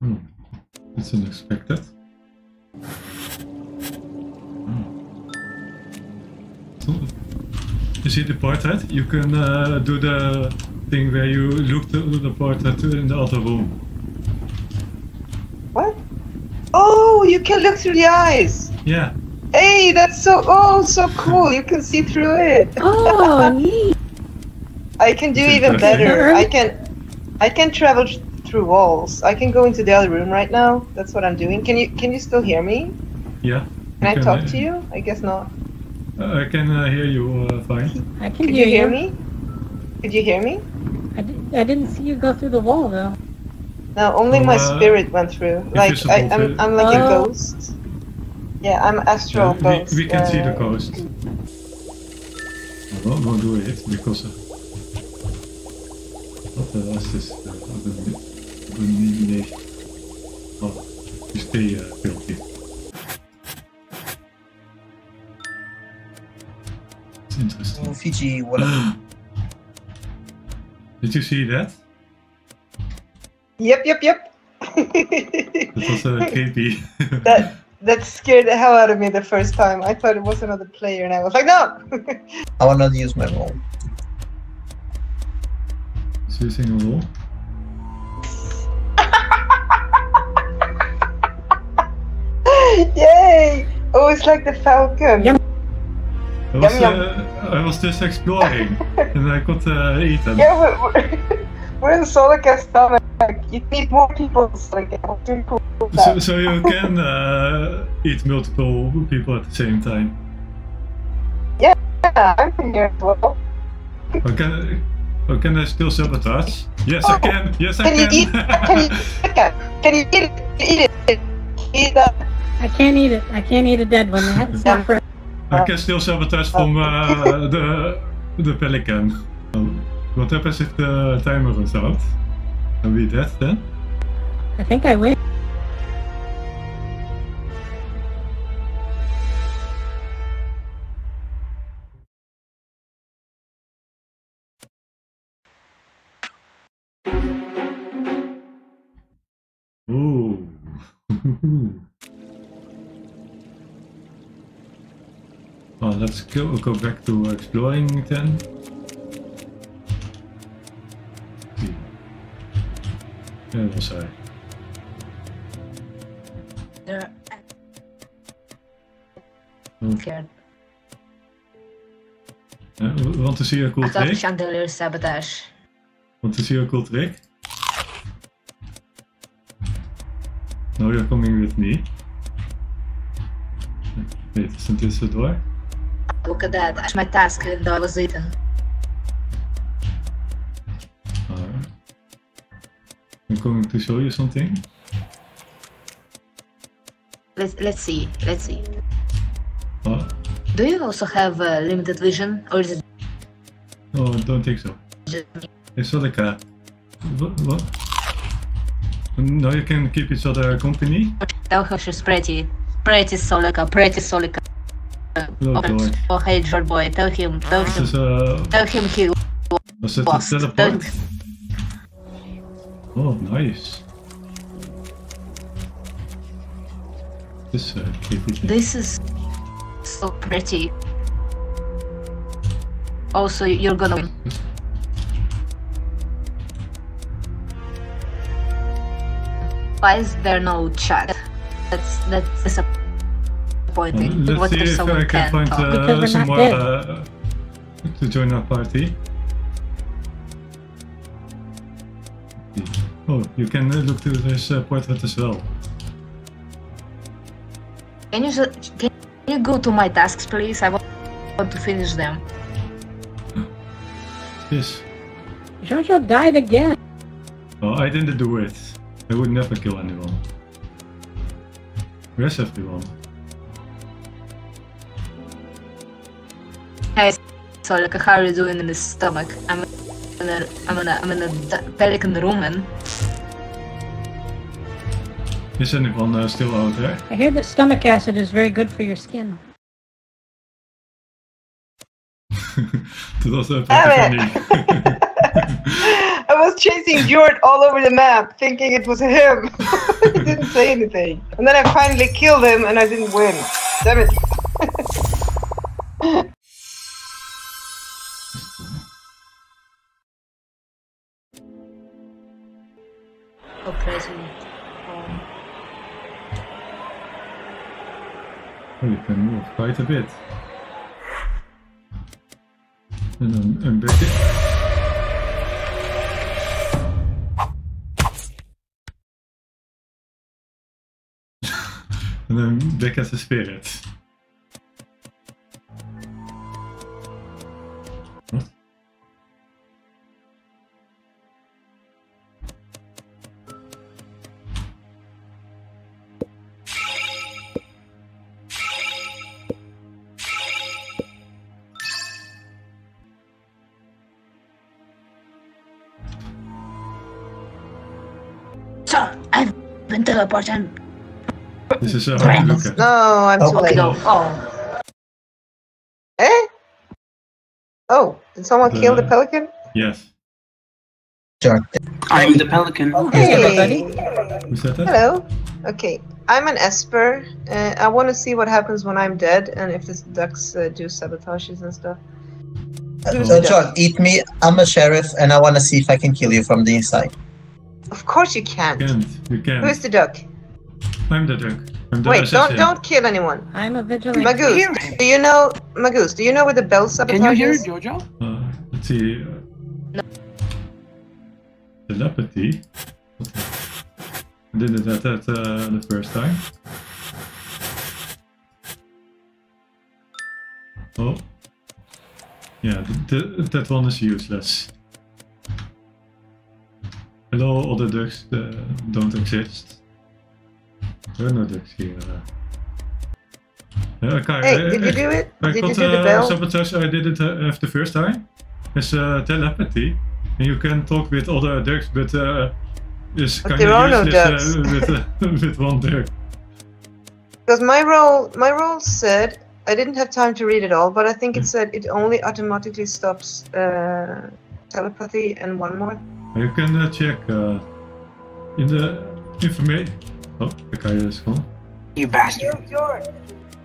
Hmm. It's unexpected. Hmm. So, you see the portrait? You can uh, do the thing where you look to the portrait in the other room. What? Oh, you can look through the eyes. Yeah. Hey, that's so oh so cool. You can see through it. Oh, neat. I can do even better. I can I can travel th- through walls. I can go into the other room right now. That's what I'm doing. Can you can you still hear me? Yeah. Can I can, talk uh, to you? I guess not. Uh, I can uh, hear you uh, fine. I can Could hear you hear me? Could you hear me? I, di- I didn't see you go through the wall though. No, only my uh, spirit went through. Like I, invisible I'm, spirit. I'm like a Oh. ghost. Yeah, I'm astral Uh, we, ghost. we can see the ghost. coast. I won't, won't do it because. Uh, what uh, is this? Abomination. Oh, you stay uh, filthy. It's interesting. Fiji, what? Did you see that? Yep, yep, yep. That was uh, creepy. that that scared the hell out of me the first time. I thought it was another player, and I was like, no. I will not use my role. Is using a wall? Yay! Oh, it's like the Falcon. Yum. I was, Yum, uh, I was just exploring and I got uh, eaten. Yeah, we're, we're, we're in Solika's stomach. You need more people in Solica. Too. So, so you can uh, eat multiple people at the same time. Yeah, I'm in here as well. Or can, or can I still sabotage? Yes, I can. Yes, I Can Can you can. eat? Can you? Can you eat it? Eat it. Eat that. I can't eat it. I can't eat a dead one. They have to stop for I can still sabotage from uh, the the pelican. Um, what happens if the timer runs out? Are we dead then? I think I win. Let's go, go back to exploring then. Dat was. They're Oh. scared. Uh, want to see a cool I thought trick? chandelier sabotage. Want to see a cool trick? No, you're coming with me. Wait, isn't this a door? Look at that. That's my task even though I was eaten. Alright. I'm going to show you something. Let's let's see. Let's see. Oh, Do you also have uh, limited vision, or is it no, I don't think so. just? It's not a cat. What? what? No, you can keep each other company. Tell her she's pretty, pretty Solika, pretty Solika. Oh. Oh hey, George boy, tell him, tell him, is a. tell him he Was it a lost. Teleport? Oh, nice. This uh. This is so pretty. Also, you're gonna win. Why is there no chat? That's that's disappointing. What let's see if if I can can find talk? uh, Because we're not more dead. uh, to join our party. Oh, you can uh, look to this uh, portrait as well. Can you can you go to my tasks, please? I want want to finish them. Yes. Jojo died again. Oh, I didn't do it. I would never kill anyone. Where's everyone? So like how are you doing in the stomach? I'm in a I'm in a I'm in a d- pelican room and Is anyone uh, still out there? I hear that stomach acid is very good for your skin. that was Damn it. funny. I was chasing Jord all over the map, thinking it was him. he didn't say anything. And then I finally killed him and I didn't win. Damn it. Present. Oh. Oh, you can move quite a bit. En een, een beetje. en een big as a spirit. I've been. This is a hard to look at. No, I'm Oh, too okay. late. No. Oh. Eh? Oh, did someone kill the pelican? Yes. Sure. I'm the pelican. Hey, everybody. Who said that? Hello. Okay, I'm an Esper. Uh, I want to see what happens when I'm dead and if the ducks uh, do sabotages and stuff. Uh, the John, eat me. I'm a sheriff, and I want to see if I can kill you from the inside. Of course you can't. You can't. You can't. Who's the duck? I'm the duck. I'm the Wait, don't don't kill anyone. I'm a vigilante. Magoose, do you know Magoose? Do you know where the bell sabotage Can you hear is? it, Jojo? Uh, let's see. Uh, Telepathy. I didn't have that uh, the first time. Oh. Yeah, th th that one is useless. Hello, other ducks uh, don't exist. There are no ducks here. Uh, okay, Hey, I- did you do it? I Did you got do the uh, bell? sabotage I did it uh, the first time. It's uh, telepathy, and you can talk with other ducks, but uh, it's But kind there are no of useless uh, with uh, with one duck. Because my role, my role said I didn't have time to read it all, but I think it said it only automatically stops uh, telepathy and one more. You can uh, check uh, in the information. Oh, the guy is gone. You bastard. George,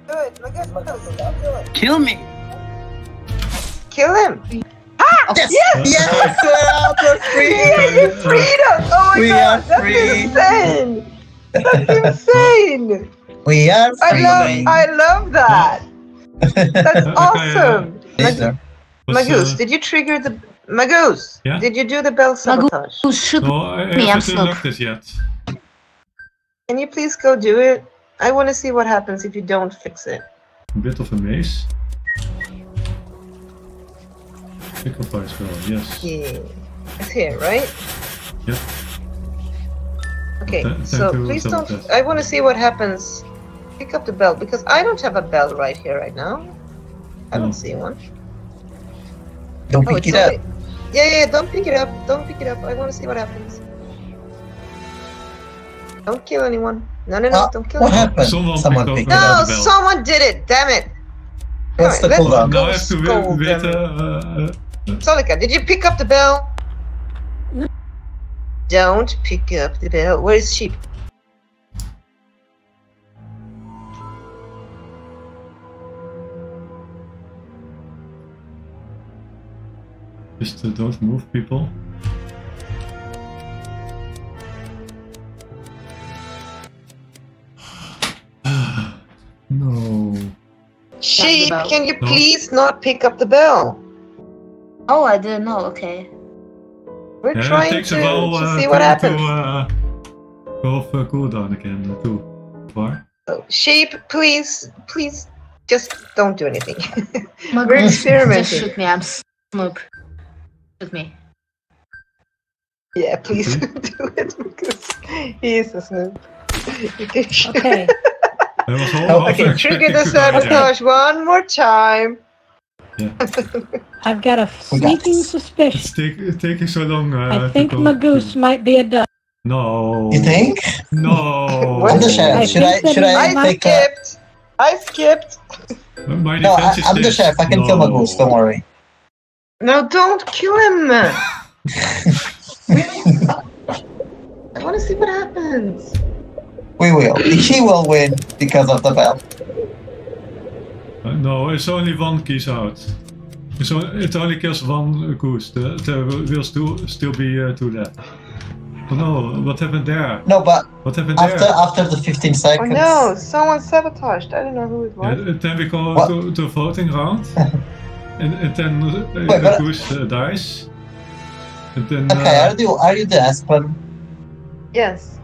do it. Do. Kill me. Kill him. Ah! Yes! Yes! Yes! We're out! We're free! Yeah, you freed us! Oh my We god, are that's free. insane! That's insane! We are free! I love, I love that. That's awesome. Mag- Laser. What's, uh, did you trigger the Magoose? Yeah? Did you do the bell sabotage? Who shoot no, I Me, I'm haven't slow. unlocked this yet. Can you please go do it? I want to see what happens if you don't fix it. A bit of a maze. Sacrifice well, yes. Yeah. It's here, right? Yep. Okay, Th- so please don't. Sabotage. I want to see what happens. Pick up the bell because I don't have a bell right here right now. I don't see one. Don't Oh, pick it up. Only- Yeah, yeah, don't pick it up. Don't pick it up. I want to see what happens. Don't kill anyone. No, no, no, Ah, don't kill what anyone. happened? Someone Someone picked picked it the No, someone did it. Damn it. What's the let's cooldown? go. Now I have to scold wait, wait uh, uh, Solika, did you pick up the bell? Don't pick up the bell. Where is sheep? Just uh, don't move people. no. Sheep, can you No. please not pick up the bell? Oh, I didn't know. Okay. We're Yeah, trying to, a while to uh, see to, what to happens. uh, go off uh, cooldown again uh, too far. So, sheep, please, please, just don't do anything. We're God, Just shoot me. I'm snoop. Shoot me. yeah, please Mhm. do it because he is a snoop. You can shoot- Okay. I was Oh, Okay, expecting trigger the to die there. sabotage one more time. I've got a We got sneaking suspicion. It's take, it's taking so long. Uh, I think to go Magoose might be a duck. No. You think? No. What? I'm the sheriff. I Should I? Should he I I? Skipped. I skipped. No, I, I'm the chef. sheriff. I can kill No. Magoose. Don't worry. No, don't kill him. I want to see what happens. We will. He will win because of the bell. Uh, no, it's only one keys out. It's it only kills one goose. The, there will still still be uh, two left. Oh no, what happened there? No, but What happened after there? after the 15 Oh seconds. no, someone sabotaged. I don't know who it was. Yeah, and then we go to, to voting round. and, and then uh, the but- goose uh, dies. And then Okay, uh, are you are you the Aspen? Yes.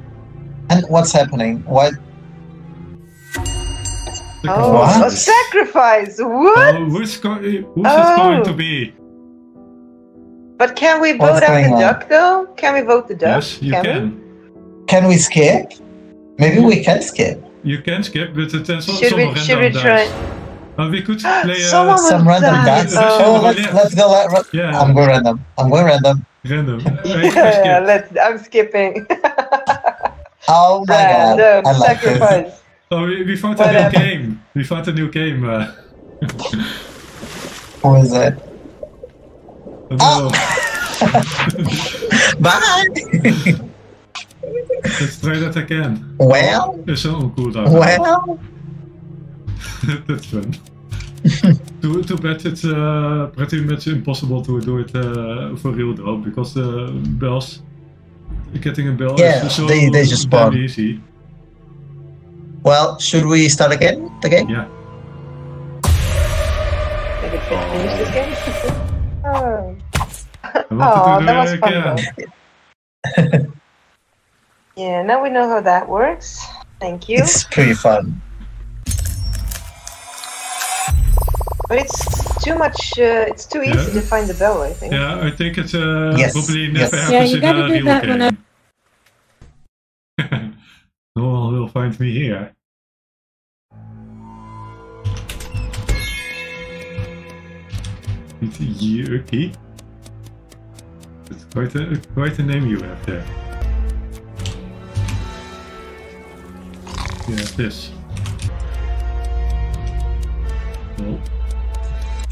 And what's happening? Why? Oh, What? a sacrifice. What? Oh, who's, go- who's it going Oh. to be? But can we What's vote out the on? duck though? Can we vote the duck? Yes, you we? can. Can we skip? Maybe we can skip. You can skip, but it has Should some we? random Should we try? dice. Uh, we could play uh, Some random die. dice. Oh. Oh, let's, let's go. Let, let- yeah, I'm going random. I'm going random. random. I- I Yeah, yeah, let's. I'm skipping. Oh my god. Random I like this. sacrifice. Oh, we, we found a new game. We found a new game. Uh, Who is it? oh, Bye. Let's try that again. well, It's on cooldown. well. That's fun. Too, too bad it's uh, pretty much impossible to do it uh, for real though, because the bells, getting a bell Yeah, is so they- they just damn spawn. easy. Well, should we start again? The game? Yeah. Maybe finish this game. oh. Oh, that that was fun again. though. Yeah, now we know how that works. Thank you. It's pretty fun. But it's too much. Uh, it's too easy Yeah. to find the bell. I think. Yeah, I think it's uh, Yes, probably yes. never Yeah, happens you in gotta a do real that game. whenever- no one will find me here. It's Yuki. It's quite a quite a name you have there. Yeah, this. Oh, Here.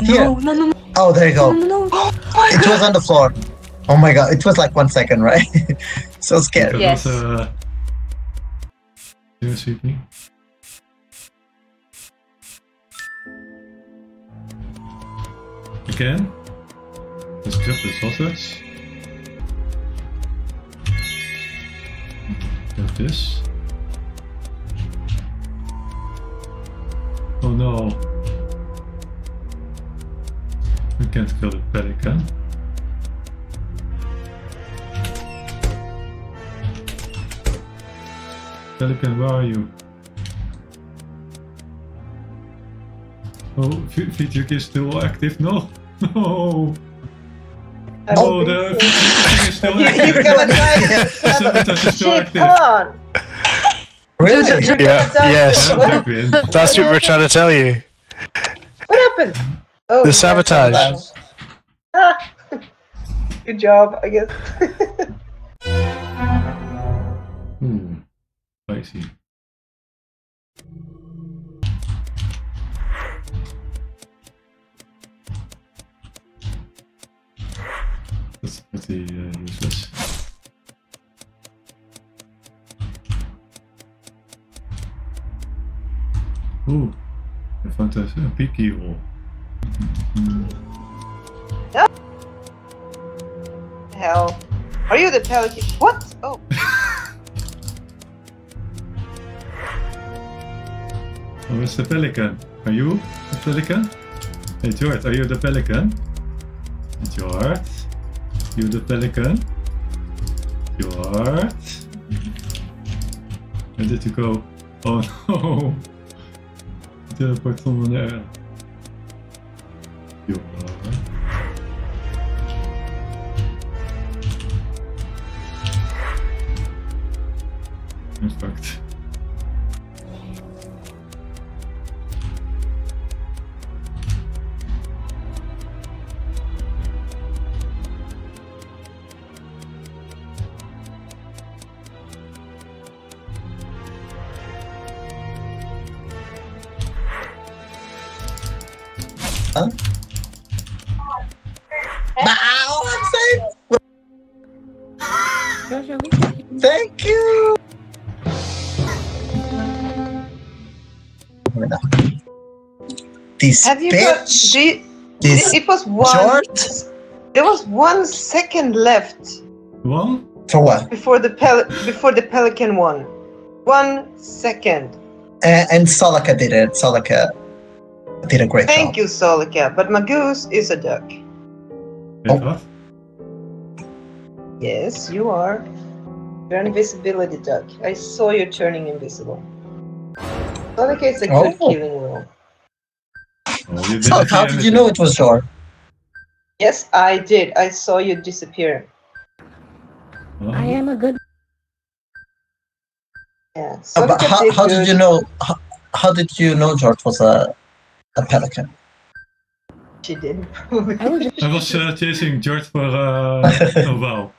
No, no, no, no, Oh, there you no, go. no, no. It was on the floor. Oh my god, it was like one second, right? so scared. Yes. was uh. Yeah. Again. Let's grab the sausage. Grab this. Oh no. We can't kill the pelican. Pelican, where are you? Oh, F- is still active? No! No! I Oh, don't the think is still You- active! you cannot The sabotage is still active! come on. Really? Yeah, yes. Yeah, What, I've been. That's what we're trying to tell you. what happened? Oh, The sabotage. sabotage. Ah. Good job, I guess. Ooh, spicy. That's pretty uh, useless. Ooh, I found a, a peaky hole. You the pelican? What? Oh. Oh, it's the pelican. Are you the pelican? Hey, George, are you the pelican? George? You the pelican? George? Where did you go? Oh no! Teleport someone there. George? I'm fucked. Huh? Wow, I'm safe. Jojo, we- Thank you. This Have you got? bitch. Do you, this it was one. George. There was one second left One? For what? before the pel- before the pelican won. One second. And, and Solika did it. Solika did a great Thank job. you, Solika. But Magoose is a duck. Oh. Yes, you are. You're an invisibility duck. I saw you turning invisible. Solika is a good Oh. killing role. Oh, So how did you know it was Jor? Yes, I did. I saw you disappear. anything. I am a good. Yeah. Uh, but how, how did you know? How, how did you know George was a a pelican? She didn't. I was just I was uh, chasing George for uh, a while.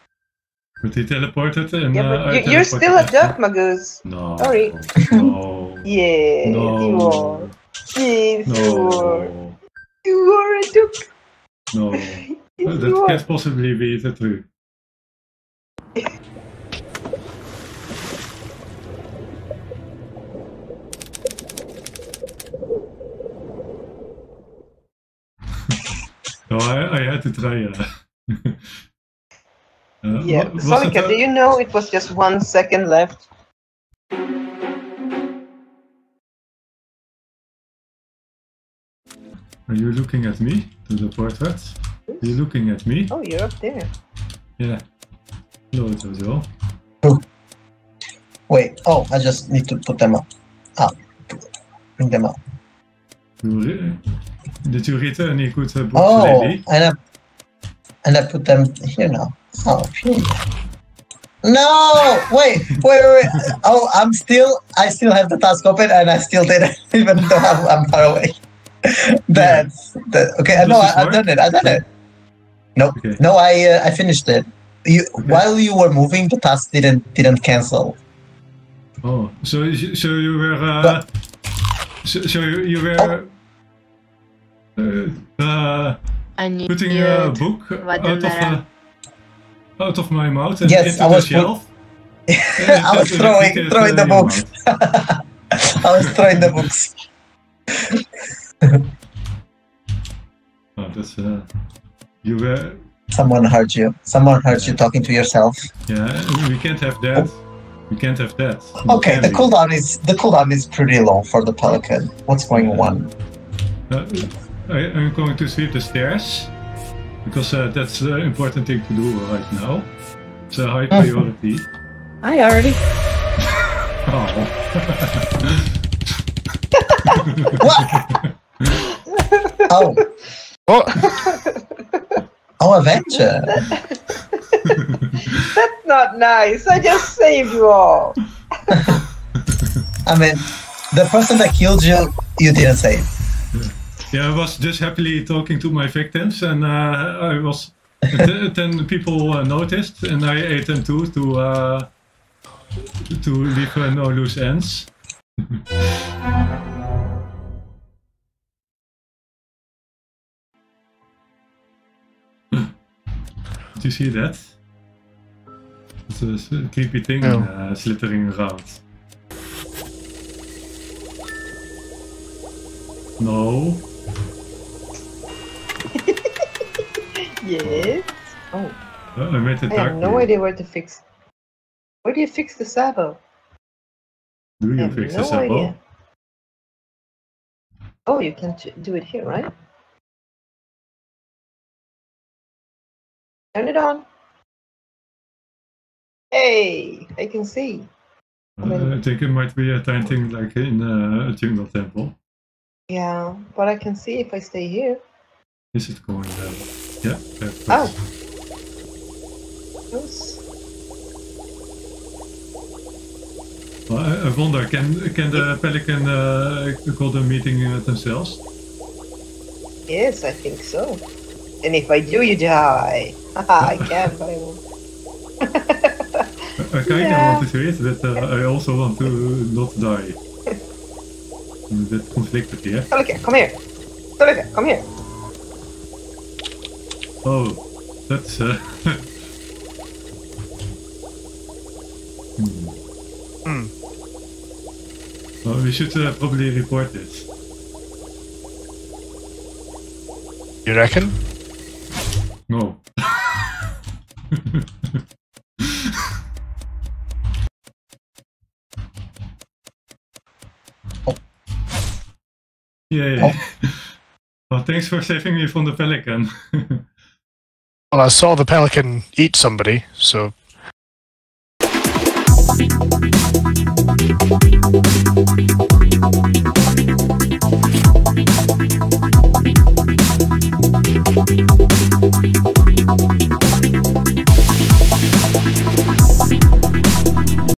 But he teleported and Yeah, uh, but I you, you're still a after. duck, Magoose. No. Sorry. No. Yes, you No. Yes, you. No. You a duck. No. Yes, That can't possibly be the truth. no, I, I had to try. Uh, uh, Yeah, wa- was Solika, uh, do you know it was just one second left? Are you looking at me to the portraits? Are you looking at me? Oh, you're up there. Yeah. Hello, Jojo. Wait. Oh, I just need to put them up. Up. Bring them up. You re- Did you read any good books Oh, lately? and I and I put them here now. Oh, shit. No! Wait, wait, wait, wait. Oh, I'm still. I still have the task open, and I still did it, even though I'm, I'm far away. That's that. Okay, Does no, I, I've done it. I've done it. No, Okay. No, I uh, I finished it. You Okay. while you were moving, the task didn't didn't cancel. Oh, so you- so you were uh, But- so, so you, you were uh, uh, putting a book out of uh, out of my mouth and Yes, into I was put- shelf. I was throwing throwing the books. I was throwing the books. Oh, that's uh, you were Someone heard you. Someone heard you talking to yourself. yeah. We can't have that. We can't have that. Okay, the Candy. cooldown is the cooldown is pretty low for the pelican. What's going on? Uh, I, I'm going to sweep the stairs because uh, that's the important thing to do right now. It's a high priority. I already. Oh. What? Oh, What? oh, Avenger. That's not nice. I just saved you all. I mean, the person that killed you, you didn't save. Yeah, I was just happily talking to my victims, and uh, I was. th- then people uh, noticed, and I ate them too to uh, to leave uh, no loose ends. You see that? It's a s- creepy thing No. uh, slithering around. No. Yes. Oh, Uh, I made it I have no dark. idea where to fix. Where do you fix the sabo? Do I you have fix no the sabo? idea. Oh, you can do it here, right? Turn it on. Hey, I can see. Uh, I think it might be a tiny thing like in a jungle temple. Yeah, but I can see if I stay here. Is it going down? Yeah. Oh. Yes. Well, I, I wonder, can can the pelican uh, call the meeting uh, themselves? Yes, I think so. And if I do, you die. Haha, I can, but I won't. I kind of Yeah. want to do it, but uh, I also want to not die. I'm a bit conflicted here. Solika, come here. Solika, come here. Oh, that's. Uh, hmm. Hmm. Well, we we should uh, probably report this. You reckon? Well, thanks for saving me from the pelican. well, I saw the pelican eat somebody, so.